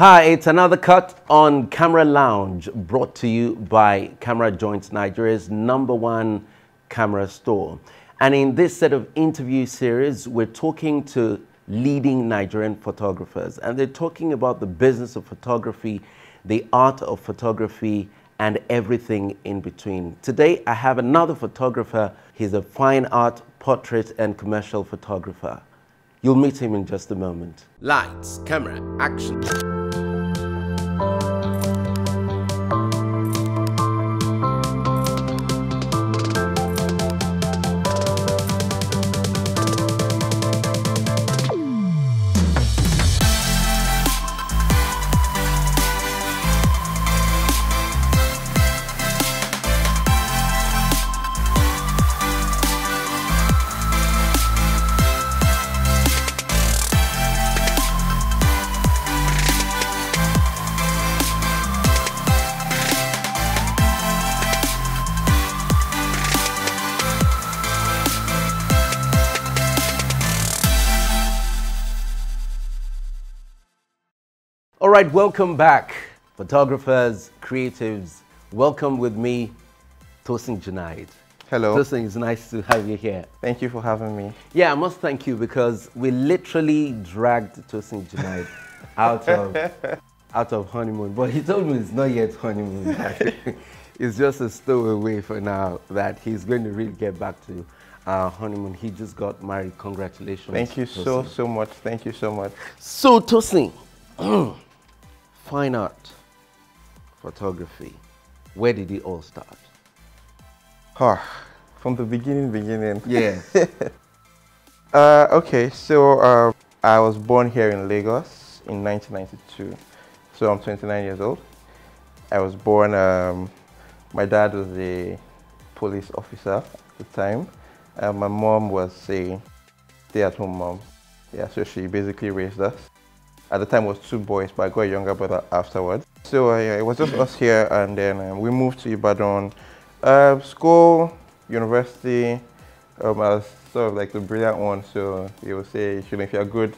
Hi, it's another cut on Camera Lounge brought to you by Camera Joints, Nigeria's number one camera store. And in this set of interview series, we're talking to leading Nigerian photographers, and they're talking about the business of photography, the art of photography, and everything in between. Today, I have another photographer. He's a fine art, portrait, and commercial photographer. You'll meet him in just a moment. Lights, camera, action. All right, welcome back, photographers, creatives. Welcome with me, Tosin Junaid. Hello. Tosin, it's nice to have you here. Thank you for having me. Yeah, I must thank you because we literally dragged Tosin Junaid out of out of honeymoon. But he told me it's not yet honeymoon. it's just a stowaway for now that he's going to really get back to uh, honeymoon. He just got married. Congratulations. Thank you so, so much. Thank you so much. So, Tosin, fine art, photography, where did it all start? Ah, from the beginning, beginning. Yeah. Uh, okay, so uh, I was born here in Lagos in 1992. So I'm 29 years old. I was born, um, my dad was a police officer at the time. Uh, my mom was a stay-at-home mom. Yeah, so she basically raised us. At the time was two boys, but I got a younger brother afterwards. So uh, yeah, it was just us here and then um, we moved to Ibadan. Uh, school, university, um, I was sort of like the brilliant one, so you would say, you know, if you're good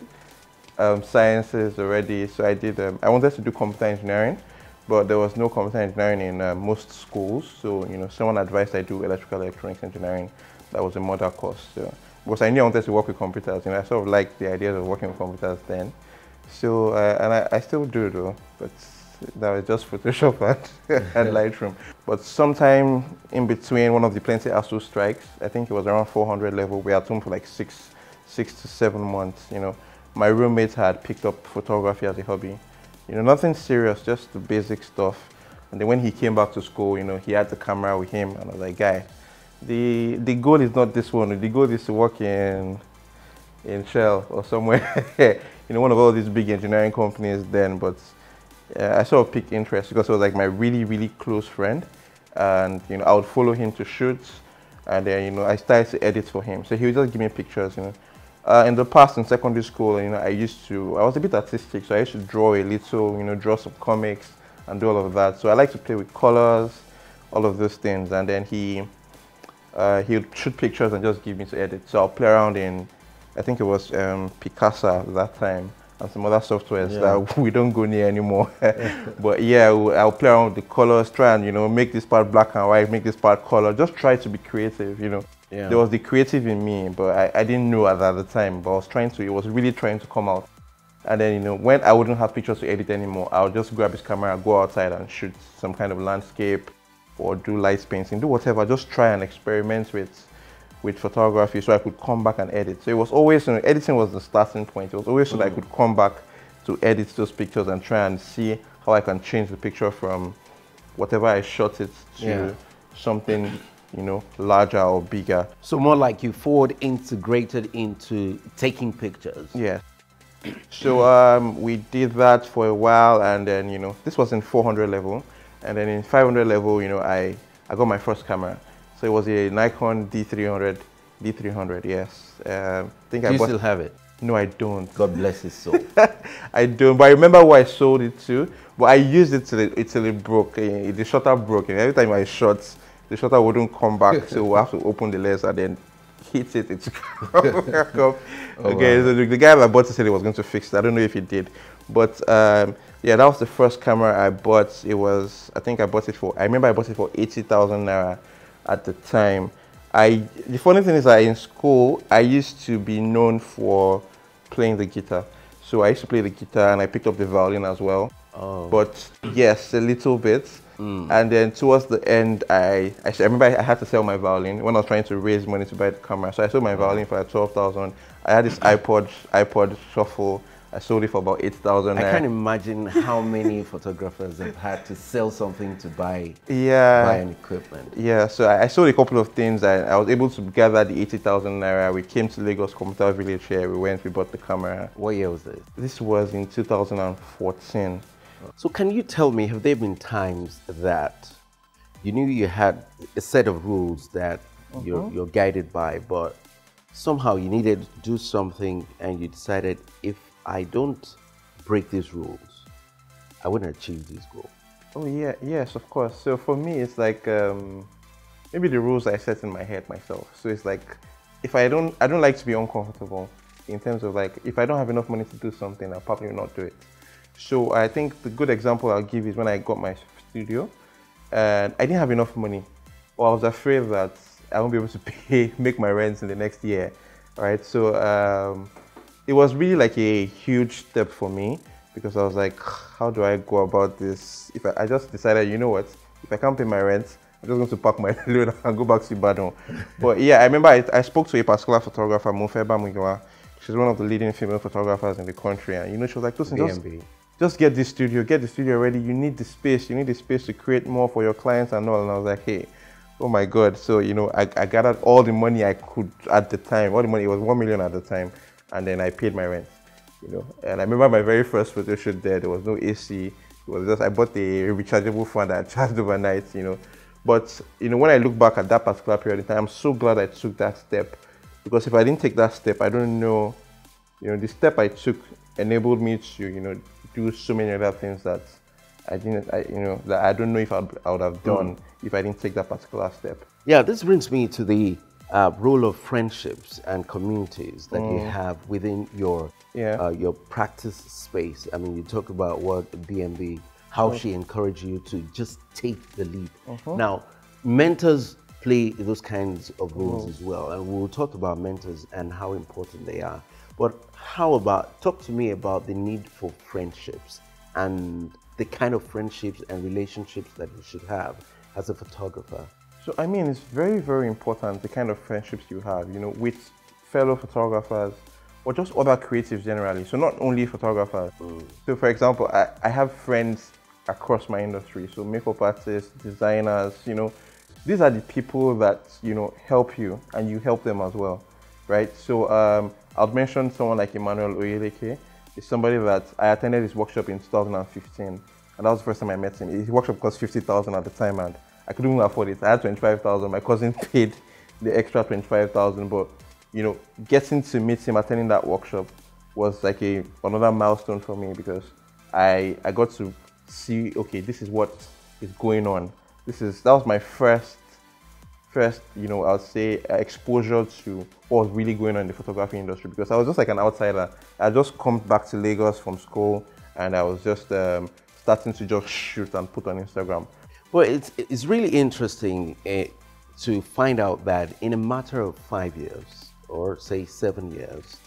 um, sciences already, so I did, um, I wanted to do computer engineering, but there was no computer engineering in uh, most schools, so, you know, someone advised I do electrical electronics engineering. That was a model course, so, because I knew I wanted to work with computers, you know, I sort of liked the ideas of working with computers then. So, uh, and I, I still do though, but that was just Photoshop and, and Lightroom. But sometime in between one of the plenty ASUU strikes, I think it was around 400 level, we had home for like six, six to seven months, you know. My roommate had picked up photography as a hobby. You know, nothing serious, just the basic stuff. And then when he came back to school, you know, he had the camera with him and I was like, guy, the, the goal is not this one, the goal is to work in, in Shell or somewhere, you know, one of all these big engineering companies then, but uh, I sort of picked interest because it was like my really, really close friend. And, you know, I would follow him to shoots and then, you know, I started to edit for him. So he would just give me pictures, you know. Uh, in the past in secondary school, you know, I used to, I was a bit artistic, so I used to draw a little, you know, draw some comics and do all of that. So I like to play with colors, all of those things. And then he, uh, he would shoot pictures and just give me to edit. So I'll play around in, I think it was um, Picasa at that time and some other softwares Yeah. that we don't go near anymore. but yeah, I'll, I'll play around with the colors, try and, you know, make this part black and white, make this part color, just try to be creative, you know. Yeah. There was the creative in me, but I, I didn't know at the time, but I was trying to, it was really trying to come out. And then, you know, when I wouldn't have pictures to edit anymore, I would just grab his camera, go outside and shoot some kind of landscape or do light painting, do whatever, just try and experiment with with photography so I could come back and edit. So it was always, you know, editing was the starting point. It was always so that I could come back to edit those pictures and try and see how I can change the picture from whatever I shot it to Yeah. something, you know, larger or bigger. So more like you forward integrated into taking pictures. Yeah. So um, we did that for a while, and then you know this was in 400 level, and then in 500 level, you know I I got my first camera. So it was a Nikon D300, D300. Yes. Um, I think Do I you still have it? no, I don't. God bless his soul. I don't. But I remember who I sold it to. But I used it till it, till it broke. eh, The shutter broke. And every time I shot, the shutter wouldn't come back. so we have to open the lens and then hit it. It's back up. Oh, okay, wow. so the, the guy that bought it said he was going to fix it. I don't know if he did. But um, Yeah, that was the first camera I bought. It was, I think I bought it for, I remember I bought it for 80,000 Naira at the time. I, the funny thing is that in school, I used to be known for playing the guitar. So I used to play the guitar and I picked up the violin as well. Oh. But yes, a little bit. Mm. And then towards the end, I, I, I remember I had to sell my violin when I was trying to raise money to buy the camera. So I sold my violin for like 12,000. I had this iPod, iPod shuffle I sold it for about 8,000 I can't imagine how many photographers have had to sell something to buy, yeah, buy an equipment. Yeah, so I, I sold a couple of things. I, I was able to gather the 80,000 Naira. We came to Lagos Computer Village here. We went, we bought the camera. What year was this? This was in 2014. So can you tell me, have there been times that you knew you had a set of rules that -hmm. you're, you're guided by, but somehow you needed to do something and you decided if I don't break these rules, I wouldn't achieve this goal. Oh yeah, yes, of course. So for me, it's like um, maybe the rules I set in my head myself. So it's like if I don't, I don't like to be uncomfortable in terms of like if I don't have enough money to do something, I'll probably not do it. So I think the good example I'll give is when I got my studio, and I didn't have enough money, or I was afraid that I won't be able to pay, make my rents in the next year, right? So um, it was really like a huge step for me because I was like, how do I go about this? If I, I just decided, you know what, if I can't pay my rent, I'm just going to pack my load and go back to Ibadan. but yeah, I remember I, I spoke to a particular photographer, Mufeba Mugiwa. She's one of the leading female photographers in the country. And you know, she was like, listen, just, just get this studio, get the studio ready. You need the space. You need the space to create more for your clients and all. And I was like, hey, oh my God. So, you know, I, I gathered all the money I could at the time. All the money, it was 1 million at the time and then I paid my rent. You know, and I remember my very first photo shoot there. There was no AC. It was just I bought a rechargeable fan that I charged overnight. You know, but you know when I look back at that particular period of time, I'm so glad I took that step because if I didn't take that step, I don't know. You know, the step I took enabled me to you know do so many other things that I didn't. I, you know that I don't know if I'd, I would have done mm. if I didn't take that particular step. Yeah, this brings me to the uh, role of friendships and communities that mm. you have within your yeah. uh, your practice space. I mean, you talk about what BMB, how mm. she encouraged you to just take the leap. Mm -hmm. Now, mentors play those kinds of roles mm. as well, and we'll talk about mentors and how important they are. But how about talk to me about the need for friendships and the kind of friendships and relationships that you should have as a photographer? So I mean, it's very, very important the kind of friendships you have, you know, with fellow photographers or just other creatives generally. So not only photographers. Mm. So for example, I, I have friends across my industry. So makeup artists, designers, you know, these are the people that, you know, help you and you help them as well, right? So um, I'll mention someone like Emmanuel Oyeleke. He's somebody that I attended his workshop in 2015 and that was the first time I met him. His workshop cost 50,000 at the time and I couldn't even afford it. I had 25,000. My cousin paid the extra 25,000. But, you know, getting to meet him, attending that workshop was like a another milestone for me because I, I got to see, okay, this is what is going on. This is, that was my first, first, you know, I'll say exposure to what was really going on in the photography industry because I was just like an outsider. I just come back to Lagos from school and I was just um, starting to just shoot and put on Instagram. Well, it's, it's really interesting uh, to find out that in a matter of five years, or say seven years,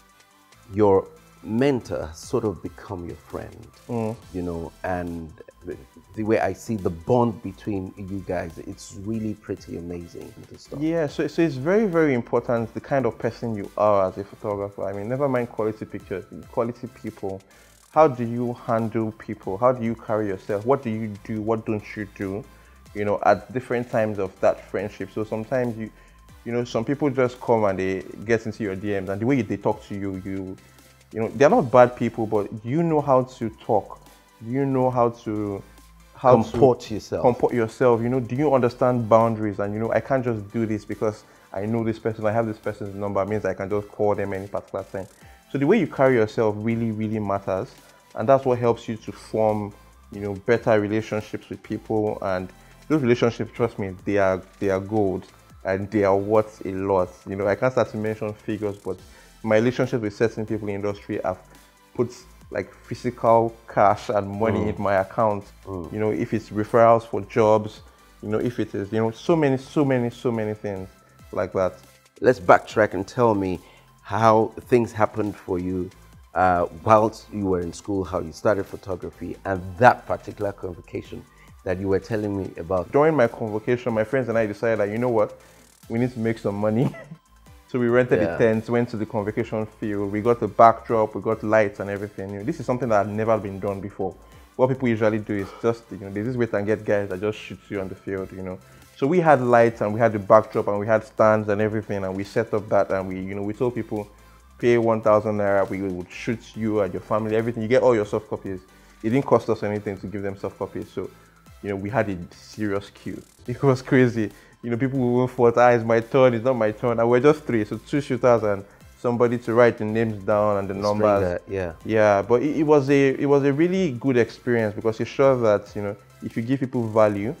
your mentor sort of become your friend, mm. you know, and the, the, way I see the bond between you guys, it's really pretty amazing. Yeah, so, so it's very, very important the kind of person you are as a photographer. I mean, never mind quality pictures, quality people how do you handle people? How do you carry yourself? What do you do? What don't you do? You know, at different times of that friendship. So sometimes you, you know, some people just come and they get into your DMs, and the way they talk to you, you, you know, they're not bad people, but you know how to talk. You know how to how comport to yourself. Comport yourself. You know, do you understand boundaries? And you know, I can't just do this because I know this person. I have this person's number. It means I can just call them any particular time. So the way you carry yourself really, really matters and that's what helps you to form you know better relationships with people and those relationships trust me they are they are gold and they are worth a lot you know i can't start to mention figures but my relationship with certain people in the industry have put like physical cash and money Mm. in my account. You know, if it's referrals for jobs, you know, if it is, you know, so many, so many, so many things like that. Let's backtrack and tell me how things happened for you uh, whilst you were in school, how you started photography, and that particular convocation that you were telling me about. During my convocation, my friends and I decided that, you know what, we need to make some money. so we rented Yeah. the tents, went to the convocation field, we got the backdrop, we got lights and everything. You know, this is something that had never been done before. What people usually do is just, you know, they just wait and get guys that just shoot you on the field, you know. So we had lights and we had the backdrop and we had stands and everything and we set up that and we, you know, we told people pay 1,000 naira, we would shoot you and your family, everything. You get all your soft copies. It didn't cost us anything to give them soft copies. So, you know, we had a serious queue. It was crazy. You know, people even thought, ah, it's my turn, it's not my turn. And we're just three, so two shooters and somebody to write the names down and the numbers. That, yeah. Yeah, but it, it was a it was a really good experience because it shows that you know if you give people value,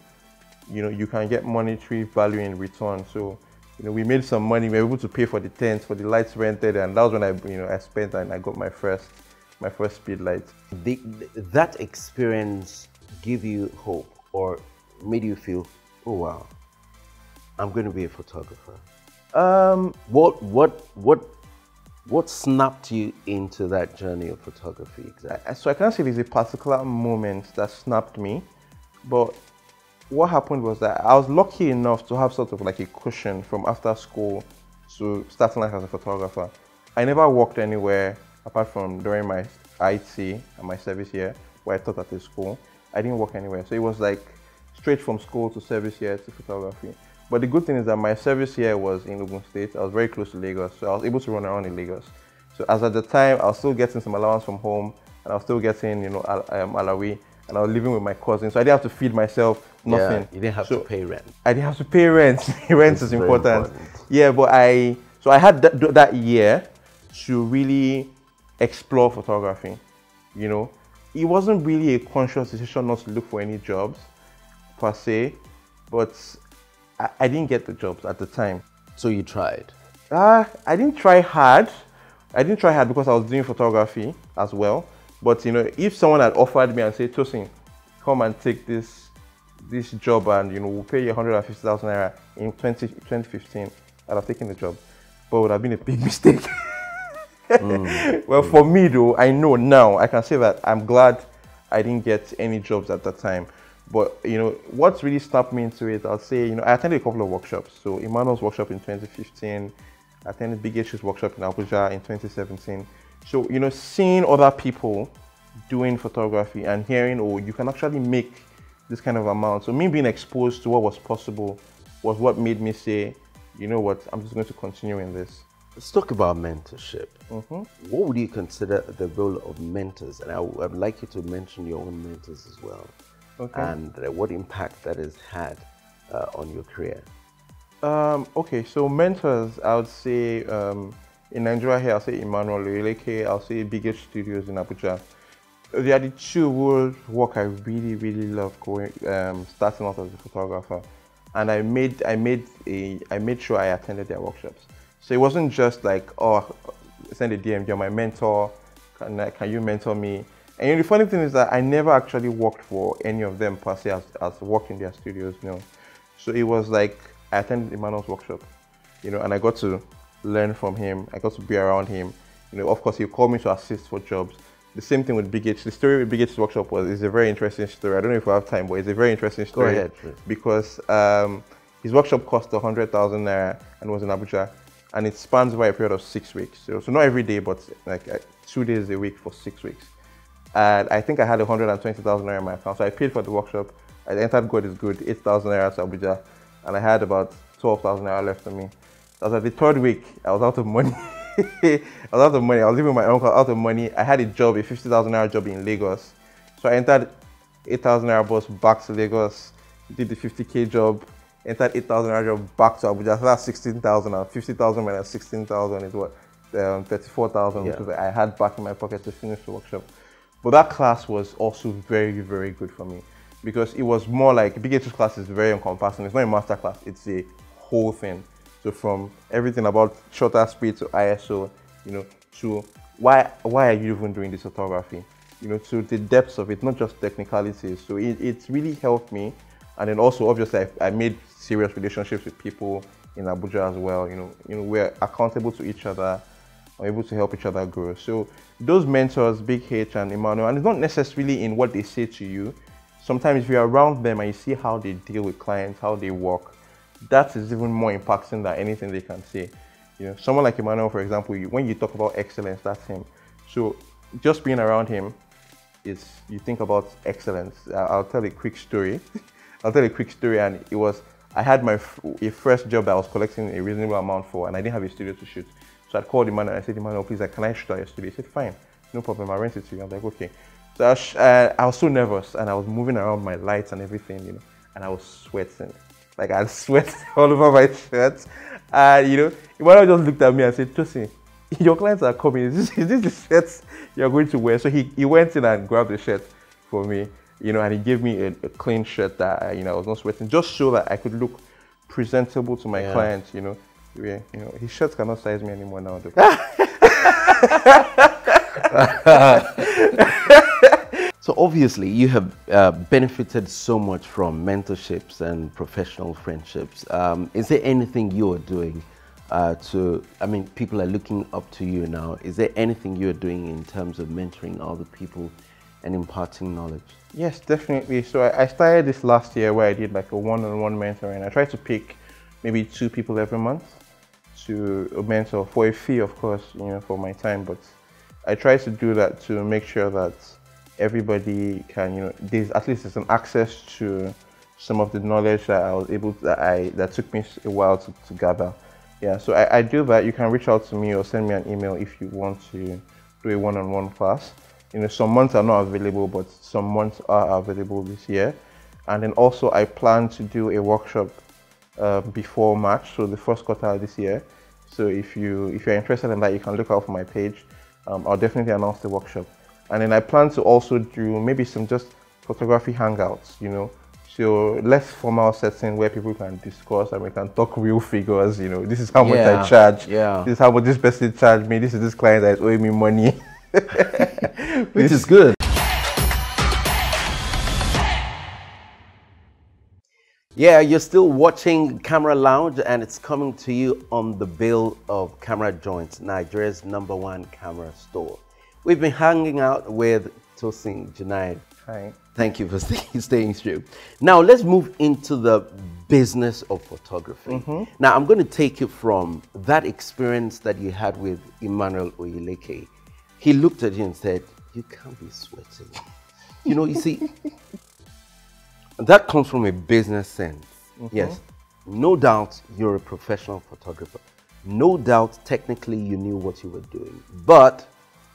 you know you can get monetary value in return. So you know we made some money. We were able to pay for the tents, for the lights rented, and that was when I you know I spent and I got my first my first speed light. The, that experience give you hope or made you feel, oh wow, I'm going to be a photographer. Um, What what what what snapped you into that journey of photography exactly? So I can't say there's a particular moment that snapped me, but what happened was that I was lucky enough to have sort of like a cushion from after school to starting life as a photographer. I never worked anywhere apart from during my IT and my service year where I taught at a school. I didn't work anywhere. So it was like straight from school to service year to photography. But the good thing is that my service year was in Ogun State. I was very close to Lagos, so I was able to run around in Lagos. So as at the time, I was still getting some allowance from home, and I was still getting, you know, al- um, alawi, and I was living with my cousins. So I didn't have to feed myself nothing. Yeah, you didn't have So to pay rent. I didn't have to pay rent. rent is important. important. Yeah, but I so I had that, that year to really explore photography. You know, it wasn't really a conscious decision not to look for any jobs per se, but I, I didn't get the jobs at the time. So you tried. Uh, I didn't try hard. I didn't try hard because I was doing photography as well. But you know, if someone had offered me and said, Tosin, come and take this this job and you know we'll pay you 150,000 naira in 20, 2015, I'd have taken the job. But it would have been a big mistake. Mm. well, for me though, I know now I can say that I'm glad I didn't get any jobs at that time. But you know, what's really snapped me into it, I'll say, you know, I attended a couple of workshops. So Emmanuel's workshop in 2015, I attended Big H's workshop in Abuja in 2017. So, you know, seeing other people doing photography and hearing, oh, you can actually make this kind of amount. So me being exposed to what was possible was what made me say, you know what, I'm just going to continue in this. Let's talk about mentorship. What would you consider the role of mentors? And I would like you to mention your own mentors as well, Okay. and uh, what impact that has had uh, on your career. Um, okay, so mentors, I would say um, in Nigeria here, I'll say Emmanuel Oyeleke, I'll say Big H Studios in Abuja. They are the two whose work I really, really love going, um, starting out as a photographer. And I made, I made a, I made sure I attended their workshops. So it wasn't just like, oh, send a DM, you're my mentor, can, I, can you mentor me? And you know, the funny thing is that I never actually worked for any of them per se as, as worked in their studios, you know. So it was like I attended Emmanuel's workshop, you know, and I got to learn from him. I got to be around him. You know, of course, he called me to assist for jobs. The same thing with Big H. The story with Big H's workshop was is a very interesting story. I don't know if we have time, but it's a very interesting story. ahead. Because um, his workshop cost 100,000 naira and was in Abuja, and it spans over a period of six weeks. So, so not every day, but like uh, two days a week for six weeks. And I think I had 120,000 naira in my account. So I paid for the workshop. I entered God is Good, 8,000 naira to Abuja, and I had about 12,000 naira left on me. That was at the third week, I was out of money. I was out of money. I was living with my uncle out of money. I had a job, a 50,000 naira job in Lagos. So I entered 8,000 naira bus back to Lagos, did the 50k job, entered 8,000 naira job back to Abuja. So that's 16,000 and 50,000 minus 16,000 is what? Um, 34,000, Yeah. was I had back in my pocket to finish the workshop. But that class was also very, very good for me because it was more like Big H's class is very encompassing. It's not a master class, it's a whole thing. So from everything about shutter speed to ISO, you know, to why why are you even doing this photography? You know, to the depths of it, not just technicalities. So it, it's really helped me. And then also, obviously, I, I made serious relationships with people in Abuja as well. You know, you know, we're accountable to each other, are able to help each other grow. So those mentors, Big H and Emmanuel, and it's not necessarily in what they say to you. Sometimes if you're around them and you see how they deal with clients, how they work, that is even more impacting than anything they can say. You know, someone like Emmanuel, for example, you, when you talk about excellence, that's him. So just being around him is you think about excellence. I'll tell a quick story. I'll tell a quick story, and it was I had my a first job I was collecting a reasonable amount for, and I didn't have a studio to shoot. So I called the man and I said, "Emmanuel, please, can I shoot at your studio?" He said, "Fine, no problem. I'll rent it to you." I'm like, "Okay." So I was, uh, I was so nervous, and I was moving around my lights and everything, you know, and I was sweating. Like I sweat all over my shirt. And you know, Emmanuel just looked at me and said, Tosin, your clients are coming. Is this, is this the shirt you're going to wear? So he, he went in and grabbed the shirt for me, you know, and he gave me a, a clean shirt that, you know, I was not sweating, just so that I could look presentable to my yeah. clients, you know. Yeah, you know, his shirts cannot size me anymore now. So obviously, you have uh, benefited so much from mentorships and professional friendships. Um, is there anything you are doing uh, to? I mean, people are looking up to you now. Is there anything you are doing in terms of mentoring other people and imparting knowledge? Yes, definitely. So I, I started this last year where I did like a one-on-one mentoring. I try to pick maybe two people every month to mentor for a fee, of course, you know, for my time. But I try to do that to make sure that everybody can, you know, there's at least an access to some of the knowledge that I was able to, that I that took me a while to, to gather. Yeah, so I, I, do that. You can reach out to me or send me an email if you want to do a one-on-one class. You know, some months are not available, but some months are available this year. And then also I plan to do a workshop uh, before March, so the first quarter of this year. So if you if you're interested in that, you can look out for my page. Um, I'll definitely announce the workshop. And then I plan to also do maybe some just photography hangouts, you know, so less formal setting where people can discuss and we can talk real figures, you know, this is how much yeah, I charge, yeah. this is how much this person charged me, this is this client that is owing me money. Which is good. Yeah, you're still watching Camera Lounge and it's coming to you on the bill of Camera Joints, Nigeria's number one camera store. We've been hanging out with Tosin Junaid. Hi. Thank you for staying, staying through. Now let's move into the business of photography. Mm -hmm. Now I'm going to take you from that experience that you had with Emmanuel Oyeleke. He looked at you and said, "You can't be sweating." you know, you see, that comes from a business sense. Mm -hmm. Yes, no doubt you're a professional photographer. No doubt technically you knew what you were doing, but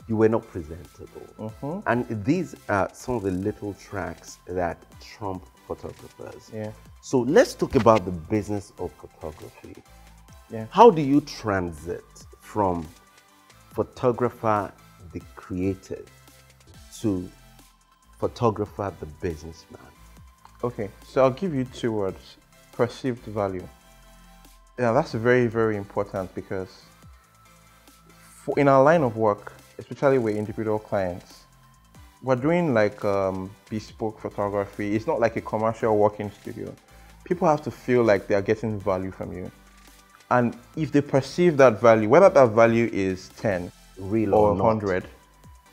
you were not presentable. Mm -hmm. And these are some of the little tracks that trump photographers. Yeah. So let's talk about the business of photography. Yeah. How do you transit from photographer, creative, to photographer, the businessman? Okay, so I'll give you two words perceived value. Yeah, that's very, very important because for, in our line of work, especially with individual clients, we're doing like um, bespoke photography. It's not like a commercial working studio. People have to feel like they are getting value from you. And if they perceive that value, whether that value is 10 Real or, or 100,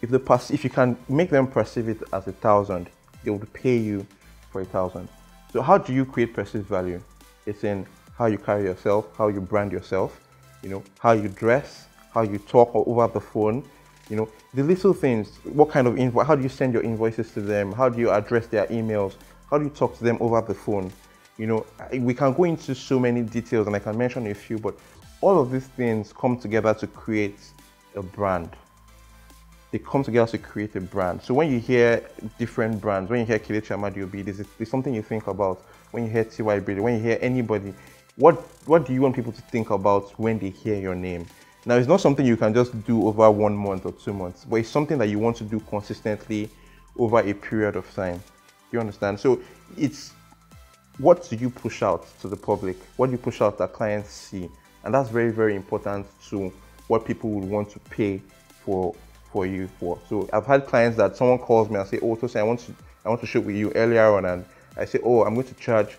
if, the if you can make them perceive it as a thousand, they will pay you for a thousand. So how do you create perceived value? It's in how you carry yourself, how you brand yourself, you know, how you dress, how you talk over the phone, you know, the little things, what kind of invoice, how do you send your invoices to them? How do you address their emails? How do you talk to them over the phone? You know, we can go into so many details and I can mention a few, but all of these things come together to create a brand. They come together to create a brand. So when you hear different brands, when you hear Kelechi Amadi-Obi, there's, there's something you think about. When you hear T.Y. Bello, when you hear anybody, what, what do you want people to think about when they hear your name? Now, it's not something you can just do over one month or two months, but it's something that you want to do consistently over a period of time. You understand? So it's what do you push out to the public? What do you push out that clients see? And that's very, very important to what people would want to pay for for you for. So I've had clients that someone calls me and say, "Oh, Tosin, I want to I want to shoot with you earlier on," and I say, "Oh, I'm going to charge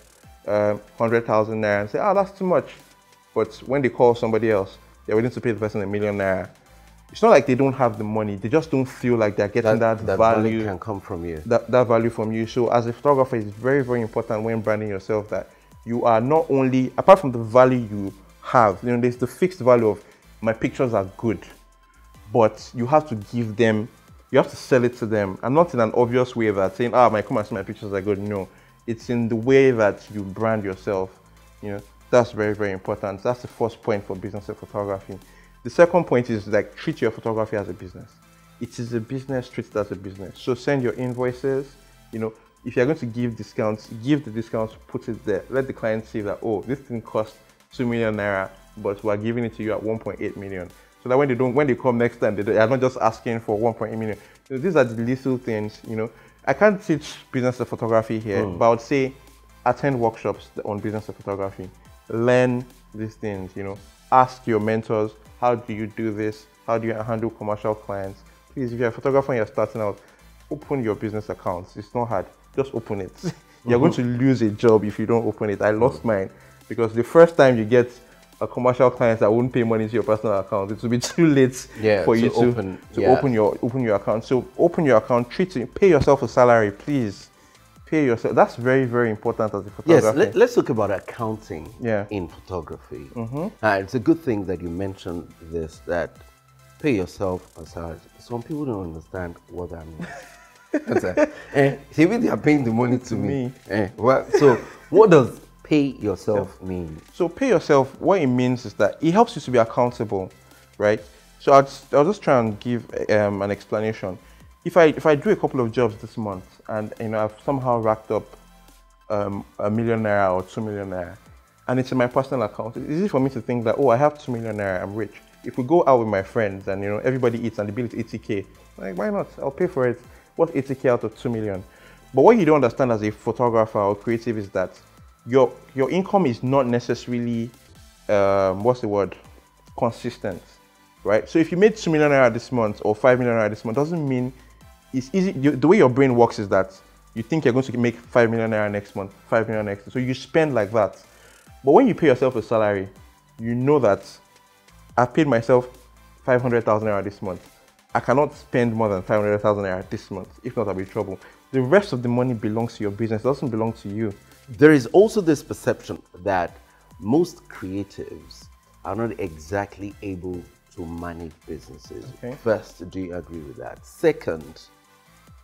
um, hundred thousand naira," and say, "Oh, that's too much." But when they call somebody else, they're willing to pay the person a million naira. It's not like they don't have the money; they just don't feel like they're getting that, that value. can come from you. That, that value from you. So as a photographer, it's very very important when branding yourself that you are not only apart from the value you have. You know, there's the fixed value of my pictures are good, but you have to give them, you have to sell it to them, and not in an obvious way that saying, "Ah, my come and see my pictures are good." No, it's in the way that you brand yourself. You know, that's very very important. That's the first point for business photography. The second point is like treat your photography as a business. It is a business, treat it as a business. So send your invoices. You know, if you're going to give discounts, give the discounts, put it there. Let the client see that oh, this thing costs 2 million naira, but we're giving it to you at 1.8 million. So that when they don't, when they come next time, they, are not just asking for 1.8 million. So these are the little things, you know. I can't teach business of photography here, mm. but I would say attend workshops on business of photography. Learn these things, you know. Ask your mentors, how do you do this? How do you handle commercial clients? Please, if you're a photographer and you're starting out, open your business accounts. It's not hard. Just open it. you're mm-hmm. going to lose a job if you don't open it. I lost mine because the first time you get a commercial client that won't pay money to your personal account, it will be too late yeah, for you to, open, to yeah. open your open your account. So open your account, treat it, pay yourself a salary, please. Pay yourself. That's very very important as a photographer. Yes, let, us talk about accounting yeah. in photography. Mm-hmm. Uh, it's a good thing that you mentioned this that pay yourself a salary. Some people don't understand what that means. eh, maybe they are paying the money to, to me. me. Eh, well, so what does pay yourself mean? So pay yourself, what it means is that it helps you to be accountable, right? So I'll just, I'll just try and give um, an explanation. If I if I do a couple of jobs this month and you know I've somehow racked up um, a million naira or two million naira, and it's in my personal account, it's easy for me to think that oh I have two million naira, I'm rich. If we go out with my friends and you know everybody eats and the bill is 80k, like why not? I'll pay for it. What's 80k out of two million? But what you don't understand as a photographer or creative is that your your income is not necessarily um, what's the word consistent, right? So if you made two million naira this month or five million naira this month, doesn't mean it's easy. You, the way your brain works is that you think you're going to make five million naira next month, five million next, so you spend like that. But when you pay yourself a salary, you know that I've paid myself five hundred thousand naira this month. I cannot spend more than five hundred thousand naira this month. If not, I'll be in trouble. The rest of the money belongs to your business. It doesn't belong to you. There is also this perception that most creatives are not exactly able to manage businesses. Okay. First, do you agree with that? Second,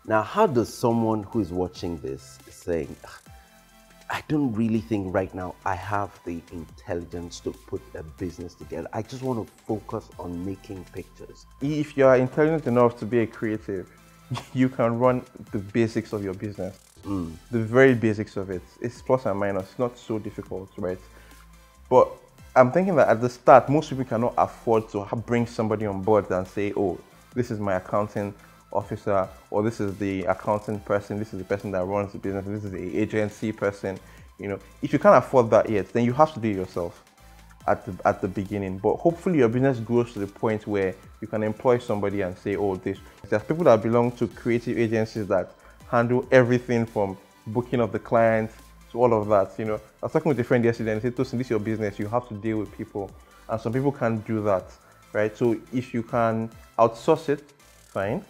now how does someone who is watching this saying, I don't really think right now I have the intelligence to put a business together. I just want to focus on making pictures. If you are intelligent enough to be a creative, you can run the basics of your business. Mm. The very basics of it. It's plus and minus. It's not so difficult, right? But I'm thinking that at the start, most people cannot afford to bring somebody on board and say, oh, this is my accounting officer, or this is the accounting person, this is the person that runs the business, this is the agency person. You know, if you can't afford that yet, then you have to do it yourself at the, at the beginning. But hopefully your business grows to the point where you can employ somebody and say, oh, this. There's people that belong to creative agencies that handle everything from booking of the clients to all of that. You know, I was talking with a friend yesterday and he said, Tosin, this is your business. You have to deal with people. And some people can't do that, right? So if you can outsource it, fine.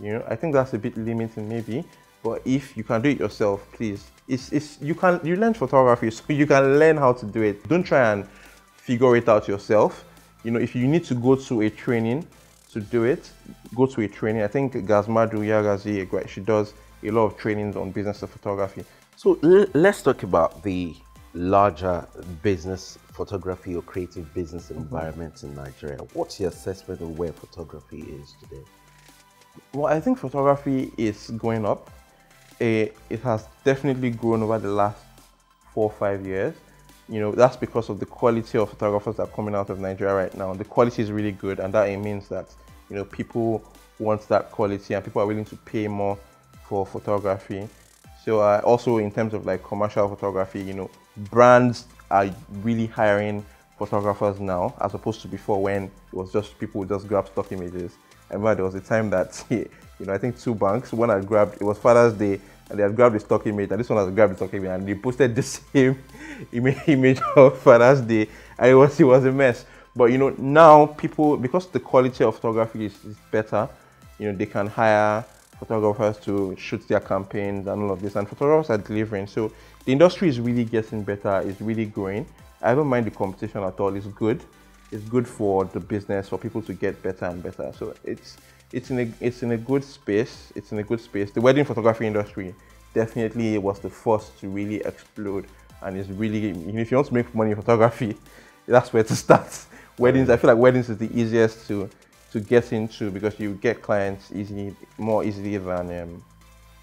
You know, I think that's a bit limiting maybe. But if you can do it yourself, please. It's, it's you can you learn photography, so you can learn how to do it. Don't try and figure it out yourself. You know, if you need to go to a training, to do it, go to a training. I think Gazmadu Yagazi, she does a lot of trainings on business of photography. So let's talk about the larger business photography or creative business mm-hmm. environment in Nigeria. What's your assessment of where photography is today? Well, I think photography is going up. It, it has definitely grown over the last four or five years. You know, that's because of the quality of photographers that are coming out of Nigeria right now. The quality is really good, and that it means that you know people want that quality and people are willing to pay more for photography. So uh, also in terms of like commercial photography, you know, brands are really hiring photographers now as opposed to before when it was just people just grab stock images I remember there was a time that, you know, I think two banks, one had grabbed, it was Father's Day, and they had grabbed the stock image, and this one has grabbed the stock image, and they posted the same image of Father's Day, and it was, it was a mess. But, you know, now people, because the quality of photography is, is better, you know, they can hire photographers to shoot their campaigns and all of this, and photographers are delivering. So the industry is really getting better, it's really growing. I don't mind the competition at all, it's good it's good for the business for people to get better and better. So it's it's in a it's in a good space. It's in a good space. The wedding photography industry definitely was the first to really explode, and it's really if you want to make money in photography, that's where to start. Weddings, I feel like weddings is the easiest to to get into because you get clients easily more easily than um,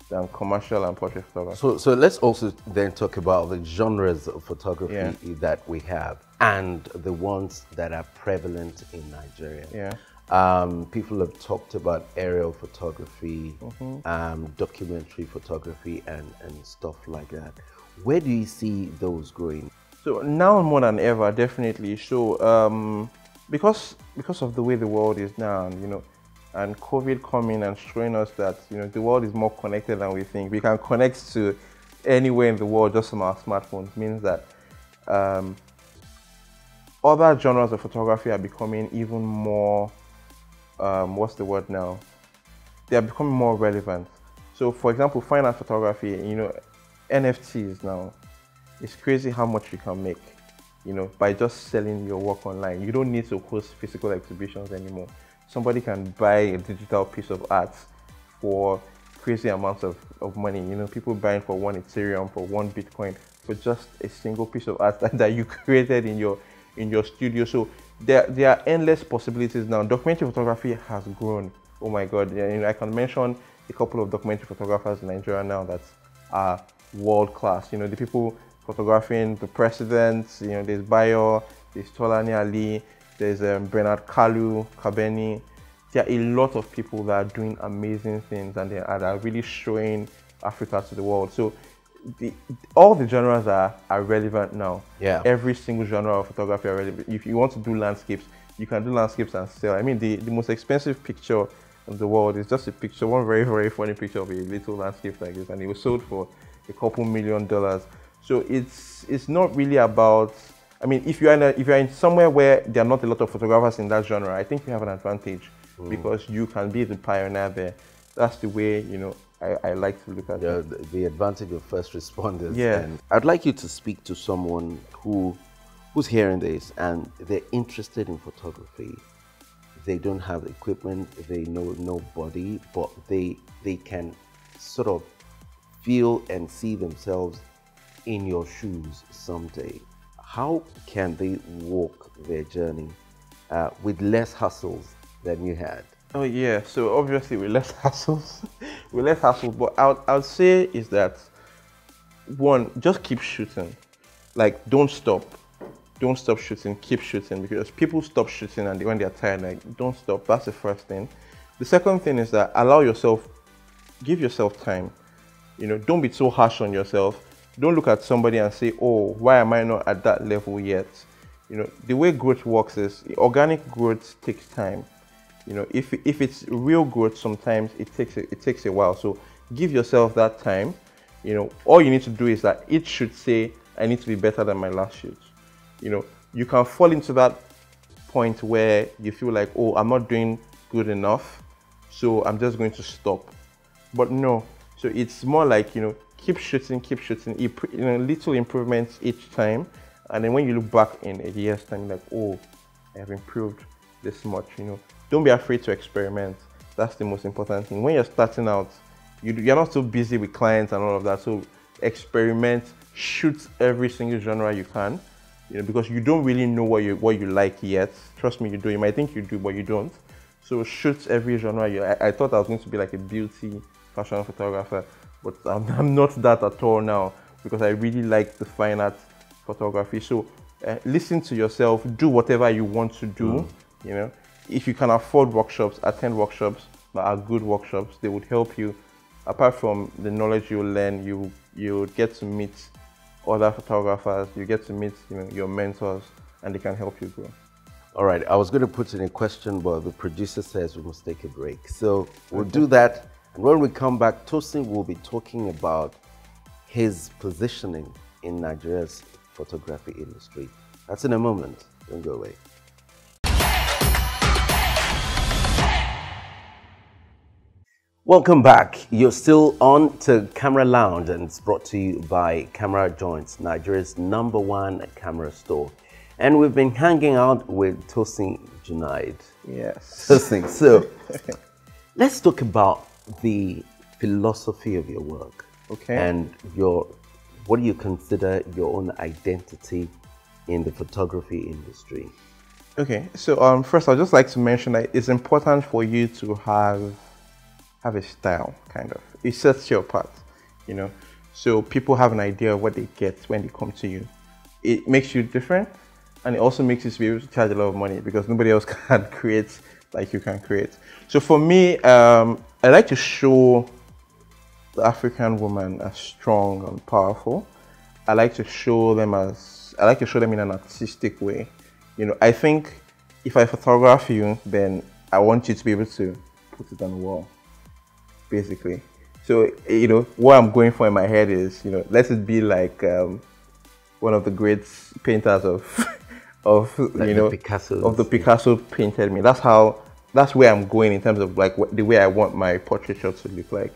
than commercial and portrait photography. So, so let's also then talk about the genres of photography yeah. that we have and the ones that are prevalent in Nigeria. Yeah. Um, people have talked about aerial photography, mm -hmm. um, documentary photography, and, and stuff like that. Where do you see those growing? So now more than ever, definitely. So um, because because of the way the world is now, you know, and COVID coming and showing us that you know the world is more connected than we think. We can connect to anywhere in the world just from our smartphones. Means that um, other genres of photography are becoming even more. Um, what's the word now? They are becoming more relevant. So, for example, fine art photography. You know, NFTs now. It's crazy how much you can make. You know, by just selling your work online. You don't need to host physical exhibitions anymore somebody can buy a digital piece of art for crazy amounts of, of money. You know, people buying for one Ethereum, for one Bitcoin, for just a single piece of art that, that you created in your in your studio. So there, there are endless possibilities now. Documentary photography has grown. Oh my God! You know, I can mention a couple of documentary photographers in Nigeria now that are world class. You know, the people photographing the presidents. You know, there's Bayo, there's Tolani Alli, there's um, Bernard Kalu, Kabeni. There are a lot of people that are doing amazing things and they are, are really showing Africa to the world. So the, all the genres are, are relevant now. Yeah. Every single genre of photography are relevant. If you want to do landscapes, you can do landscapes and sell. I mean, the, the most expensive picture in the world is just a picture, one very, very funny picture of a little landscape like this, and it was sold for a couple million dollars. So it's it's not really about I mean, if you're in a, if you're in somewhere where there are not a lot of photographers in that genre, I think you have an advantage mm. because you can be the pioneer there. That's the way you know I, I like to look at the, it. The advantage of first responders. Yeah. And I'd like you to speak to someone who who's hearing this and they're interested in photography. They don't have equipment, they know nobody, but they they can sort of feel and see themselves in your shoes someday how can they walk their journey uh, with less hassles than you had? Oh yeah, so obviously with less hassles, with less hassles. But I'll I would say is that one, just keep shooting. Like don't stop, don't stop shooting. Keep shooting because people stop shooting and when they're tired, like don't stop. That's the first thing. The second thing is that allow yourself, give yourself time. You know, don't be so harsh on yourself don't look at somebody and say, oh, why am I not at that level yet? You know, the way growth works is organic growth takes time. You know, if, if it's real growth, sometimes it takes, a, it takes a while. So give yourself that time. You know, all you need to do is that it should say, I need to be better than my last shoot. You know, you can fall into that point where you feel like, oh, I'm not doing good enough, so I'm just going to stop. But no, so it's more like, you know, keep shooting, keep shooting, you know, little improvements each time. And then when you look back in a year's time, like, oh, I have improved this much, you know. Don't be afraid to experiment. That's the most important thing. When you're starting out, you, you're not so busy with clients and all of that. So experiment, shoot every single genre you can, you know, because you don't really know what you what you like yet. Trust me, you do. You might think you do, but you don't. So shoot every genre. You, I, I thought I was going to be like a beauty fashion photographer but I'm, I'm, not that at all now because I really like the fine art photography. So uh, listen to yourself, do whatever you want to do. Mm. You know, if you can afford workshops, attend workshops that are good workshops. They would help you. Apart from the knowledge you learn, you you get to meet other photographers. You get to meet you know your mentors, and they can help you grow. All right, I was going to put in a question, but the producer says we must take a break. So we'll do that. When we come back, Tosin will be talking about his positioning in Nigeria's photography industry. That's in a moment. Don't go away. Welcome back. You're still on to Camera Lounge and it's brought to you by Camera Joints, Nigeria's number one camera store. And we've been hanging out with Tosin Junaid. Yes. Tosin, so let's talk about the philosophy of your work. Okay. And your what do you consider your own identity in the photography industry? Okay, so um, first I'd just like to mention that it's important for you to have have a style, kind of. It sets you apart, you know. So people have an idea of what they get when they come to you. It makes you different, and it also makes you be able to charge a lot of money because nobody else can create like you can create. So for me, um, I like to show the African woman as strong and powerful. I like to show them as I like to show them in an artistic way. You know, I think if I photograph you, then I want you to be able to put it on the wall, basically. So you know, what I'm going for in my head is, you know, let it be like um, one of the great painters of of Like you the know Picassos. of the Picasso painted me. That's how that's where I'm going in terms of like what, the way I want my portraiture to look like.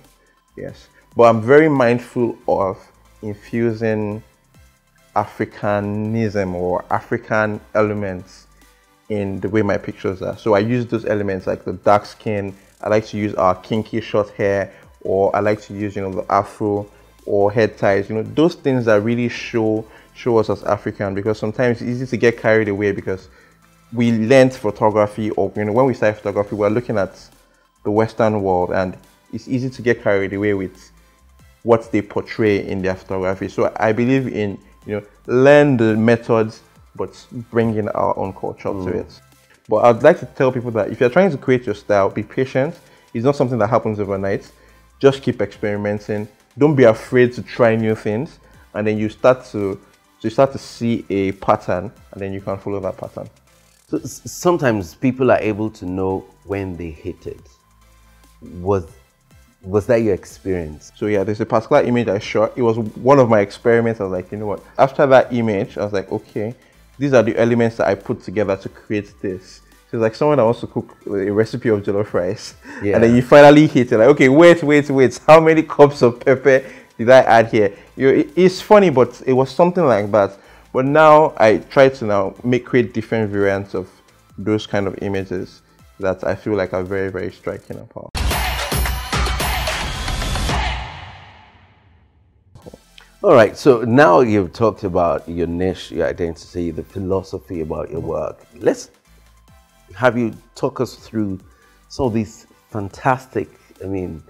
Yes, but I'm very mindful of infusing Africanism or African elements in the way my pictures are. So I use those elements like the dark skin. I like to use our kinky short hair, or I like to use you know the afro or head ties. You know those things that really show show us as African because sometimes it's easy to get carried away because we learned photography or you know when we started photography we're looking at the western world and it's easy to get carried away with what they portray in their photography. So i believe in you know learn the methods but bringing our own culture to mm. it. But i'd like to tell people that if you're trying to create your style be patient. It's not something that happens overnight. Just keep experimenting. Don't be afraid to try new things and then you start to so you start to see a pattern and then you can follow that pattern So sometimes people are able to know when they hit it. Was was that your experience? So yeah, there's a particular image I shot. It was one of my experiments. I was like, you know what? After that image, I was like, okay, these are the elements that I put together to create this. So it's like someone that wants to cook a recipe of jollof rice, Yeah. and then you finally hit it. Like, okay, wait, wait, wait. How many cups of pepper did I add here? You know, it's funny, but it was something like that. But now I try to now make create different variants of those kind of images that I feel like are very, very striking and powerful. All right, so now you've talked about your niche, your identity, the philosophy about your work. Let's have you talk us through some of these fantastic, I mean,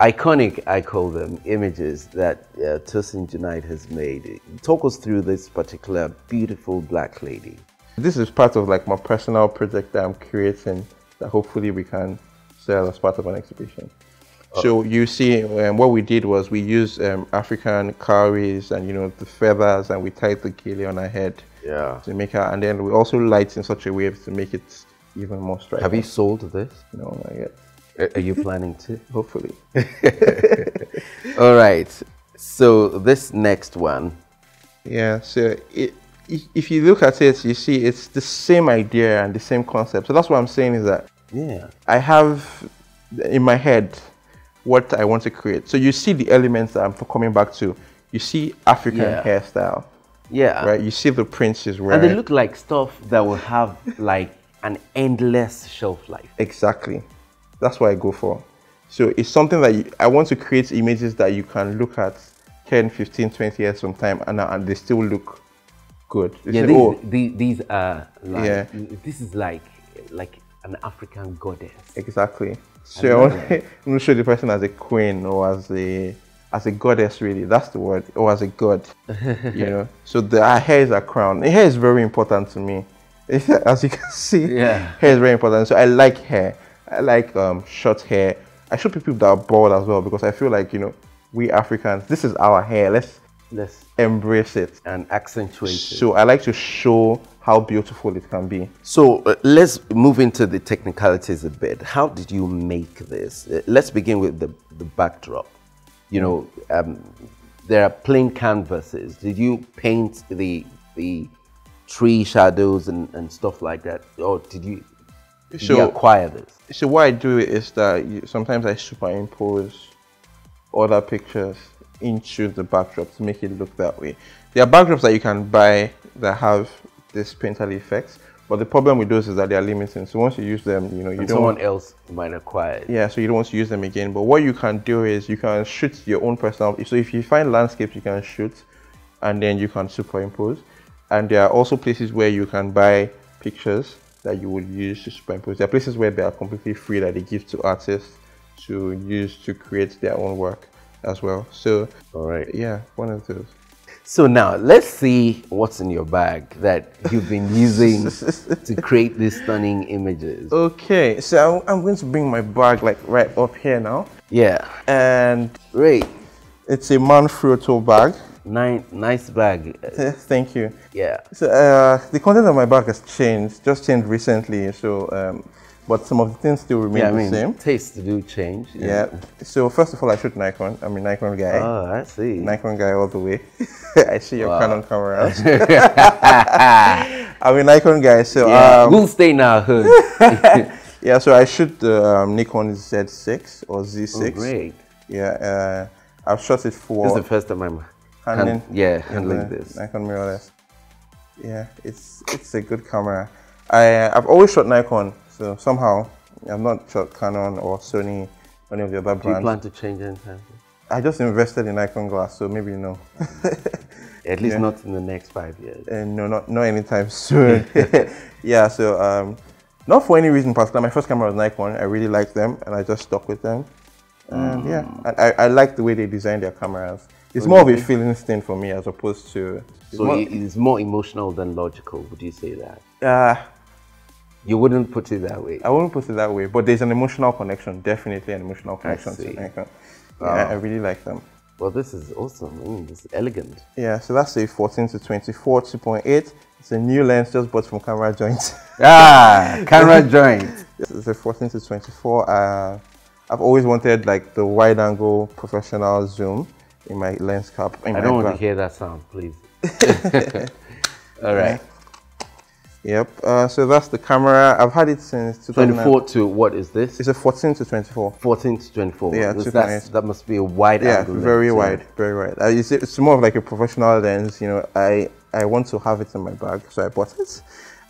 iconic, I call them, images that uh, Tosin Junaid has made. Talk us through this particular beautiful black lady. This is part of like my personal project that I'm creating that hopefully we can sell as part of an exhibition. So you see, um, what we did was we used um, African cowries and you know the feathers, and we tied the gele on her head Yeah. to make her, and then we also light in such a way to make it even more striking. Have you sold this? No, not yet. Are you planning to? Hopefully. All right. So this next one, Yeah. So it, if you look at it, you see it's the same idea and the same concept. So that's what I'm saying is that yeah, I have in my head what I want to create. So you see the elements that I'm coming back to. You see African Yeah. hairstyle, yeah, right? You see the prints she's And they look like stuff that will have like an endless shelf life. exactly. That's what I go for. So it's something that you, I want to create images that you can look at 10, 15, 20 years from time and, uh, and they still look good. Yeah, these, oh, these, these are like Yeah. this is like like an African goddess. Exactly. So I I love want to show the person as a queen or as a as a goddess really. That's the word. Or as a god. you know. So the our hair is a crown. Hair is very important to me. As you can see, Yeah. hair is very important. So I like hair. I like um, short hair. I show people that are bald as well because I feel like you know we Africans. This is our hair. Let's Let's embrace it. and accentuate it. So I like to show how beautiful it can be. So uh, let's move into the technicalities a bit. How did you make this? Uh, let's begin with the, the backdrop. You know, um, there are plain canvases. Did you paint the the tree shadows and, and stuff like that, or did you, so, you acquire this? So what I do is that you, sometimes I superimpose other pictures into the backdrop to make it look that way. There are backdrops that you can buy that have this painterly effects. But the problem with those is that they are limiting. So once you use them, you know, you and don't someone else might acquire it. Yeah, so you don't want to use them again. But what you can do is you can shoot your own personal. So if you find landscapes, you can shoot, and then you can superimpose. And there are also places where you can buy pictures that you would use to superimpose. There are places where they are completely free that they give to artists to use to create their own work as well. So, all right, yeah, one of those. So now let's see what's in your bag that you've been using to create these stunning images. Okay, so I'm going to bring my bag like right up here now. Yeah. And great. It's a Manfrotto bag. Nice, nice bag. Thank you. Yeah. So uh, the content of my bag has changed, just changed recently. So um, but some of the things still remain yeah, the I mean, same. Tastes do change. Yeah. yeah. So first of all, I shoot Nikon. I'm a Nikon guy. Oh, I see. Nikon guy all the way. I see your wow. Canon camera. I'm a Nikon guy, so yeah. um, we'll stay in our hood. yeah. So I shoot the um, Nikon Z6 or Z6. Oh, great. Yeah. Uh, I've shot it for. This is the first time I'm handling. Hand, yeah, handling this. Nikon mirrorless. Yeah, it's it's a good camera. I I've always shot Nikon so somehow, I'm not shot Canon or Sony, any of the other brands. Do you plan to change anytime? I just invested in Nikon glass, so maybe no. At least yeah. not in the next five years. Uh, no, not not anytime soon. yeah, so um, not for any reason particular. My first camera was Nikon. I really liked them, and I just stuck with them. And mm. yeah, I, I like the way they design their cameras. It's more of a feeling thing for me as opposed to. So more, it's more emotional than logical. Would you say that? Uh, you wouldn't put it that way. I wouldn't put it that way, but there's an emotional connection, definitely an emotional connection to Nikon. Yeah, I really like them. Well, this is awesome. Mean, this is elegant. Yeah, so that's a 14 to 24 2.8. It's a new lens just bought from Camera Joint. ah, Camera Joint. It's a 14 to 24. Uh, I've always wanted like the wide angle professional zoom in my lens cap. I don't want to hear that sound, please. All right. Yep. Uh, so that's the camera. I've had it since 24 to what is this? It's a 14 to 24. 14 to 24. Yeah, that must be a wide yeah, angle. very wide, very wide. Uh, it's, it's, more of like a professional lens. You know, I I want to have it in my bag, so I bought it.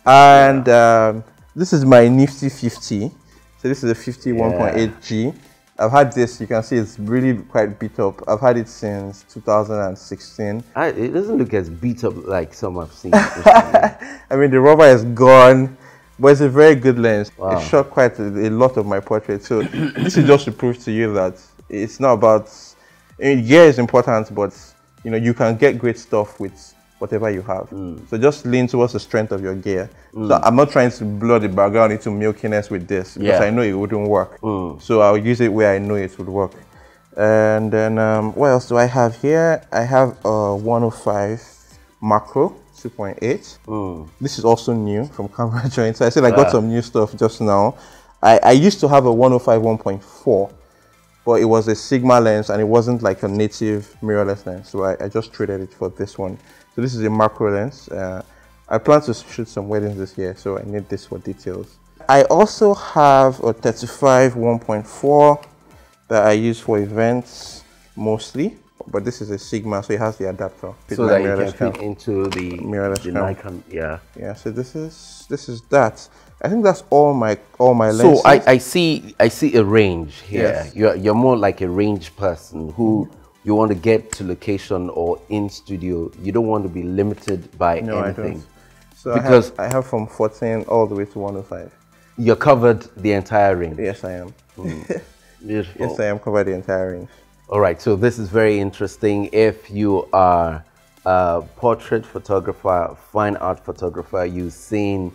And yeah. um, this is my Nifty 50. So this is a 51.8G. Yeah. I've had this, you can see it's really quite beat up. I've had it since 2016. I, it doesn't look as beat up like some I've seen. I mean, the rubber is gone, but it's a very good lens. Wow. It shot quite a, a, lot of my portraits. So this is just to prove to you that it's not about, I mean, gear is important, but you know, you can get great stuff with whatever you have. Mm. So just lean towards the strength of your gear. Mm. So I'm not trying to blow the background into milkiness with this because yeah. I know it wouldn't work. Mm. So I'll use it where I know it would work. And then um, what else do I have here? I have a 105 macro 2.8. Mm. This is also new from Camera Joint. So I said I got some new stuff just now. I, I used to have a 105 1.4 but it was a Sigma lens and it wasn't like a native mirrorless lens. So I, I just traded it for this one. So this is a macro lens. Uh, I plan to shoot some weddings this year, so I need this for details. I also have a 35 1.4 that I use for events mostly, but this is a Sigma, so it has the adapter. So that you can fit into the mirrorless the Nikon, yeah. Yeah, so this is this is that. I think that's all my all my lenses. So I, I see I see a range here. Yes. You're you're more like a range person who mm -hmm you want to get to location or in studio, you don't want to be limited by no, anything. I don't. So because I have, I have, from 14 all the way to 105. You're covered the entire range. Yes, I am. Mm. Beautiful. Yes, I am covered the entire range. All right, so this is very interesting. If you are a portrait photographer, fine art photographer, you've seen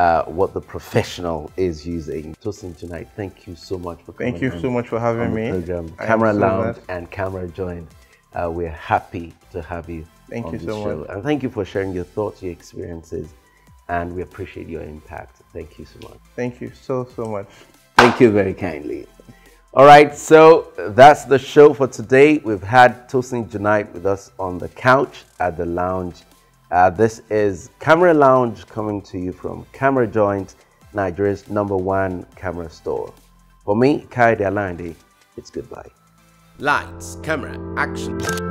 uh, what the professional is using. Tosin Junaid, thank you so much for coming. Thank you so much for having me. Program. Camera so Lounge and Camera Joint. Uh, we're happy to have you thank on you so show. Much. And thank you for sharing your thoughts, your experiences and we appreciate your impact. Thank you so much. Thank you so, so much. Thank you very kindly. All right, so that's the show for today. We've had Tosin Junaid with us on the couch at the lounge. Uh, this is Camera Lounge coming to you from Camera Joint, Nigeria's number one camera store. For me, Kaide Alandi, it's goodbye. Lights, camera, action.